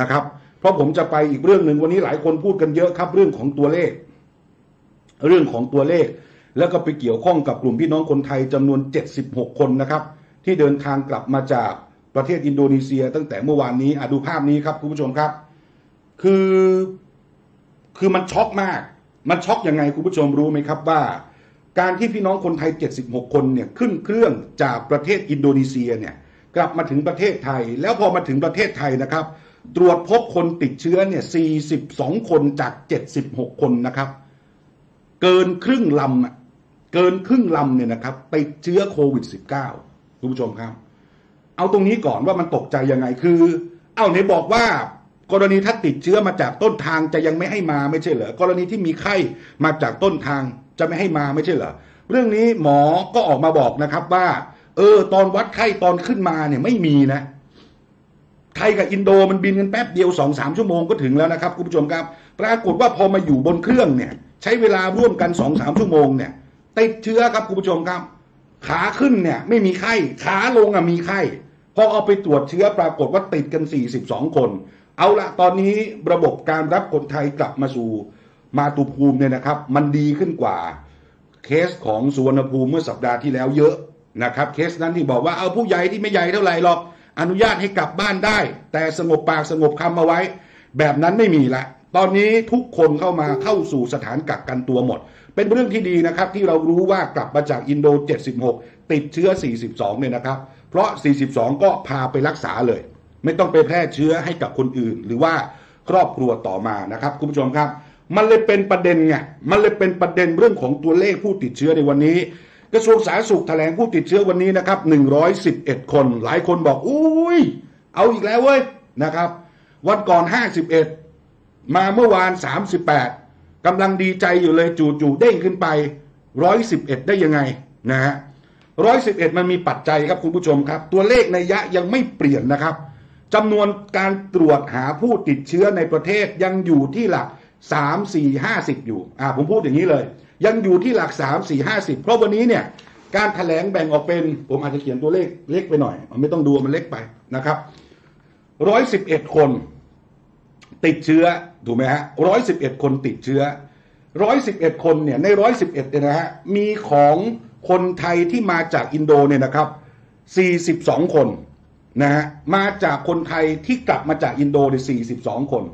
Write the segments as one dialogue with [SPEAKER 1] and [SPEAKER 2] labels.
[SPEAKER 1] นะครับ เพราะผมจะไปอีกเรื่องหนึ่งวันนี้หลายคนพูดกันเยอะครับ เรื่องของตัวเลข เรื่องของตัวเลข แล้วก็ไปเกี่ยวข้องกับกลุ่มพี่น้องคนไทยจำนวน 76 คนนะครับ ที่เดินทางกลับมาจากประเทศอินโดนีเซีย ตั้งแต่เมื่อวานนี้อดูภาพนี้ครับคุณผู้ชมครับ คือคือมันช็อกมาก มันช็อกยังไงคุณผู้ชมรู้ไหมครับว่า การที่พี่น้องคนไทย 76 คนเนี่ยขึ้นเครื่องจากประเทศอินโดนีเซียเนี่ยกลับมาถึงประเทศไทย แล้วพอมาถึงประเทศไทยนะครับ ตรวจพบคนติดเชื้อเนี่ย 42 คนจาก 76 คนนะครับ เกินครึ่งลำอะเกินครึ่งลำเนี่ยนะครับติดเชื้อโควิด -19 คุณผู้ชมครับ เอาตรงนี้ก่อนว่ามันตกใจยังไงคือ เอาไหนบอกว่ากรณีถ้าติดเชื้อมาจากต้นทางจะยังไม่ให้มาไม่ใช่เหรอกรณีที่มีไข้มาจากต้นทางจะไม่ให้มาไม่ใช่เหรอเรื่องนี้หมอก็ออกมาบอกนะครับว่า เออ ตอนวัดไข้ตอนขึ้นมาเนี่ยไม่มีนะ ไทยกับอินโดมันบินกันแป๊บเดียวสองสามชั่วโมงก็ถึงแล้วนะครับคุณผู้ชมครับ ปรากฏว่าพอมาอยู่บนเครื่องเนี่ย ใช้เวลาร่วมกันสองสามชั่วโมงเนี่ยติดเชื้อครับคุณผู้ชมครับ ขาขึ้นเนี่ยไม่มีไข้ขาลงอะมีไข้พอเอาไปตรวจเชื้อปรากฏว่าติดกัน 42 คน เอาละตอนนี้ระบบการรับคนไทยกลับมาสู่มาตุภูมิเนี่ยนะครับ มันดีขึ้นกว่า เคสของสุวรรณภูมิเมื่อสัปดาห์ที่แล้วเยอะนะครับ เคสนั้นที่บอกว่าเอาผู้ใหญ่ที่ไม่ใหญ่เท่าไหร่หรอก อนุญาตให้กลับบ้านได้ แต่สงบปากสงบคำเอาไว้ แบบนั้นไม่มีละ ตอนนี้ทุกคนเข้ามาเข้าสู่สถานกักกันตัวหมด เป็นเรื่องที่ดีนะครับ ที่เรารู้ว่ากลับมาจากอินโด 76 ติดเชื้อ 42 เนี่ยนะครับ เพราะ 42 ก็พาไปรักษาเลย ไม่ต้องไปแพร่เชื้อให้กับคนอื่น หรือว่าครอบครัวต่อมานะครับคุณผู้ชมครับ มันเลยเป็นประเด็นไงมันเลยเป็นประเด็นเรื่องของตัวเลขผู้ติดเชื้อในวันนี้ กระทรวงสาธารณสุขแถลงผู้ติดเชื้อวันนี้นะครับ111 คน หลายคนบอกอุ้ยเอาอีกแล้วเว้ยนะครับ วันก่อน 51 มาเมื่อวาน 38กำลังดีใจอยู่เลยจู่ๆเด้งขึ้นไป 111 ได้ยังไงนะฮะ111 มันมีปัจจัยครับคุณผู้ชมครับ ตัวเลขในยะยังไม่เปลี่ยนนะครับจำนวนการตรวจหาผู้ติดเชื้อในประเทศยังอยู่ที่หลัก 3 4 50 อยู่อ่าผมพูดอย่างนี้เลย ยังอยู่ที่หลัก3 4 50เพราะวันนี้เนี่ยการแถลงแบ่งออกเป็นผมอาจจะเขียนตัวเลขเล็กไปหน่อยมันไม่ต้องดูมันเล็กไปนะครับ111คนติดเชื้อถูกไหมฮะ111คนติดเชื้อ111คนเนี่ยใน111เอ็ดเนี่ยนะฮะมีของคนไทยที่มาจากอินโดเนี่ยนะครับ42คนนะฮะมาจากคนไทยที่กลับมาจากอินโดเนี่ย42คน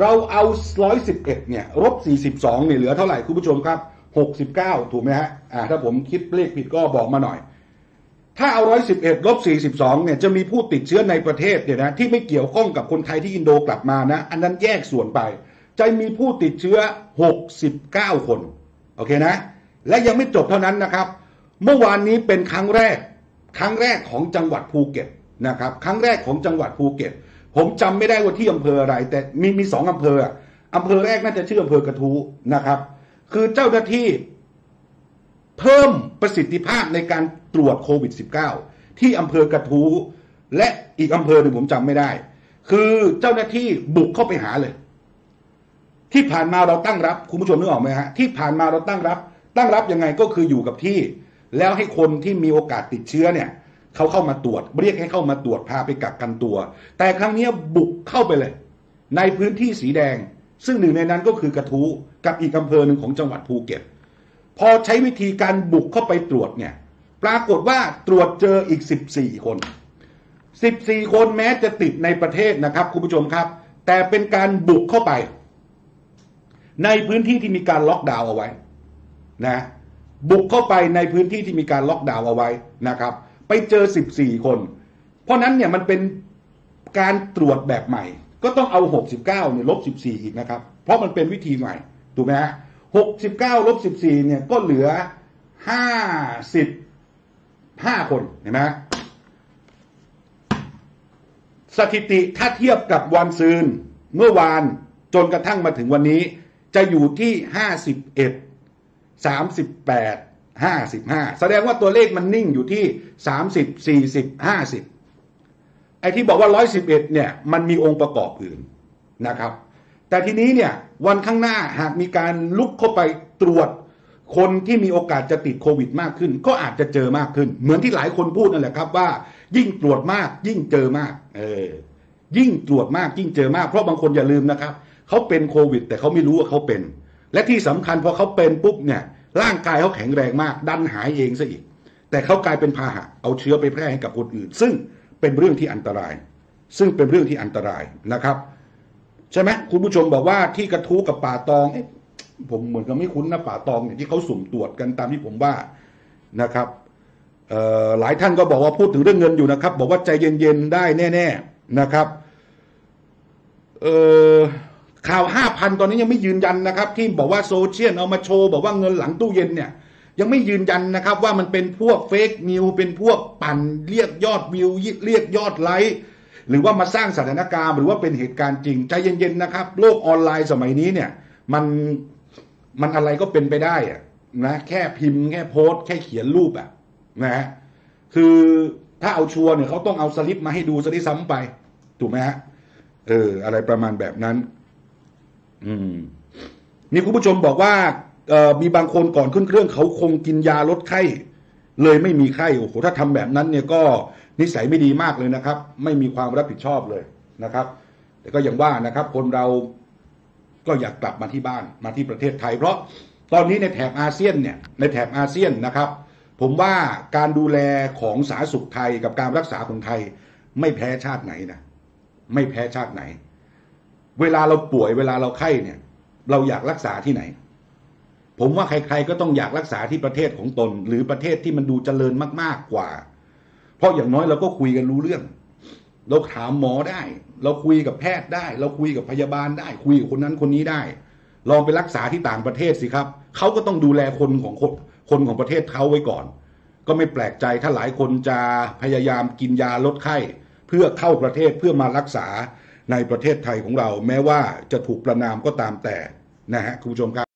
[SPEAKER 1] เราเอา111เอ็ดเนี่ยลบ42เนี่ยเหลือเท่าไหร่คุณผู้ชมครับ 69ถูกไหมฮะอ่าถ้าผมคิดเลขผิดก็บอกมาหน่อย ถ้าเอา111ลบ42เนี่ยจะมีผู้ติดเชื้อในประเทศเนี่ยนะที่ไม่เกี่ยวข้องกับคนไทยที่อินโดกลับมานะ อันนั้นแยกส่วนไป จะมีผู้ติดเชื้อ69คนโอเคนะ และยังไม่จบเท่านั้นนะครับ เมื่อวานนี้เป็นครั้งแรก ครั้งแรกของจังหวัดภูเก็ตนะครับ ครั้งแรกของจังหวัดภูเก็ต ผมจำไม่ได้ว่าที่อำเภออะไร แต่มีมีสองอำเภออะอำเภอแรกน่าจะชื่ออำเภอกระทู้นะครับ คือเจ้าหน้าที่เพิ่มประสิทธิภาพในการตรวจโควิด -19 ที่อำเภอกระทู้และอีกอำเภอหนึ่งผมจำไม่ได้ คือเจ้าหน้าที่บุกเข้าไปหาเลย ที่ผ่านมาเราตั้งรับคุณผู้ชมนึกออกไหมฮะที่ผ่านมาเราตั้งรับ ตั้งรับยังไงก็คืออยู่กับที่ แล้วให้คนที่มีโอกาสติดเชื้อเนี่ยเขาเข้ามาตรวจเรียกให้เข้ามาตรวจพาไปกักกันตัว แต่ครั้งนี้บุกเข้าไปเลย ในพื้นที่สีแดง ซึ่งหนึ่งในนั้นก็คือกระทู้กับอีกอำเภอหนึ่งของจังหวัดภูเก็ต พอใช้วิธีการบุกเข้าไปตรวจเนี่ย ปรากฏว่าตรวจเจออีก 14 คน 14 คนแม้จะติดในประเทศนะครับคุณผู้ชมครับ แต่เป็นการบุกเข้าไป ในพื้นที่ที่มีการล็อกดาวน์เอาไว้นะบุกเข้าไปในพื้นที่ที่มีการล็อกดาวน์เอาไว้นะครับ ไปเจอ 14 คน เพราะนั้นเนี่ยมันเป็นการตรวจแบบใหม่ ก็ต้องเอา69เนี่ยลบ14อีกนะครับ เพราะมันเป็นวิธีใหม่ถูกไหมฮะ69ลบ14เนี่ยก็เหลือ55คนเห็นไหมสถิติถ้าเทียบกับวันซืนเมื่อวานจนกระทั่งมาถึงวันนี้ จะอยู่ที่51 38 55แสดงว่าตัวเลขมันนิ่งอยู่ที่30 40 50 ไอ้ที่บอกว่า111เอ็ดเนี่ยมันมีองค์ประกอบอื่นนะครับ แต่ทีนี้เนี่ยวันข้างหน้าหากมีการลุกเข้าไปตรวจคนที่มีโอกาสจะติดโควิดมากขึ้น ก็อาจจะเจอมากขึ้น เหมือนที่หลายคนพูดนั่นแหละครับว่า ยิ่งตรวจมากยิ่งเจอมาก เออ ยิ่งตรวจมากยิ่งเจอมากเพราะบางคนอย่าลืมนะครับเขาเป็นโควิด แต่เขาไม่รู้ว่าเขาเป็น และที่สำคัญพอเขาเป็นปุ๊บเนี่ย ร่างกายเขาแข็งแรงมาก ดันหายเองซะอีก แต่เขากลายเป็นพาหะเอาเชื้อไปแพร่ให้กับคนอื่น ซึ่ง เป็นเรื่องที่อันตราย ซึ่งเป็นเรื่องที่อันตรายนะครับ ใช่ไหมคุณผู้ชมบอกว่าที่กระทู้กับป่าตองผมเหมือนกับไม่คุ้นนะป่าตองเนี่ยที่เขาสุ่มตรวจกันตามที่ผมว่านะครับหลายท่านก็บอกว่าพูดถึงเรื่องเงินอยู่นะครับ บอกว่าใจเย็นๆได้แน่ ๆนะครับข่าวห้าพันตอนนี้ยังไม่ยืนยันนะครับ ที่บอกว่าโซเชียลเอามาโชว์บอกว่าเงินหลังตู้เย็นเนี่ย ยังไม่ยืนยันนะครับว่ามันเป็นพวกเฟกนิวเป็นพวกปั่นเรียกยอดวิวเรียกยอดไลค์หรือว่ามาสร้างสถานการณ์หรือว่าเป็นเหตุการณ์จริงใจเย็นๆนะครับ โลกออนไลน์สมัยนี้เนี่ย มันมันอะไรก็เป็นไปได้อะนะแค่พิมพ์แค่โพสต์แค่เขียนรูปอะนะฮะคือถ้าเอาชัวร์เนี่ยเขาต้องเอาสลิปมาให้ดูซะที่ซ้ำไป ถูกไหมฮะเออ อะไรประมาณแบบนั้น อืมมีคุณผู้ชมบอกว่า มีบางคนก่อนขึ้นเครื่องเขาคงกินยาลดไข้ เลยไม่มีไข้โอ้โหถ้าทำแบบนั้นเนี่ยก็นิสัยไม่ดีมากเลยนะครับ ไม่มีความรับผิดชอบเลยนะครับ แต่ก็อย่างว่านะครับ คนเราก็อยากกลับมาที่บ้านมาที่ประเทศไทย เพราะตอนนี้ในแถบอาเซียนเนี่ยในแถบอาเซียนนะครับ ผมว่าการดูแลของสาธารณสุขไทยกับการรักษาคนไทย ไม่แพ้ชาติไหนนะไม่แพ้ชาติไหน เวลาเราป่วยเวลาเราไข้เนี่ย เราอยากรักษาที่ไหน ผมว่าใครๆก็ต้องอยากรักษาที่ประเทศของตน หรือประเทศที่มันดูเจริญมากๆกว่า เพราะอย่างน้อยเราก็คุยกันรู้เรื่อง เราถามหมอได้ เราคุยกับแพทย์ได้ เราคุยกับพยาบาลได้ คุยกับคนนั้นคนนี้ได้ ลองไปรักษาที่ต่างประเทศสิครับเขาก็ต้องดูแลคนของคนคนของประเทศเขาไว้ก่อน ก็ไม่แปลกใจถ้าหลายคนจะพยายามกินยาลดไข้ เพื่อเข้าประเทศเพื่อมารักษาในประเทศไทยของเรา แม้ว่าจะถูกประนามก็ตามแต่นะฮะคุณผู้ชมครับ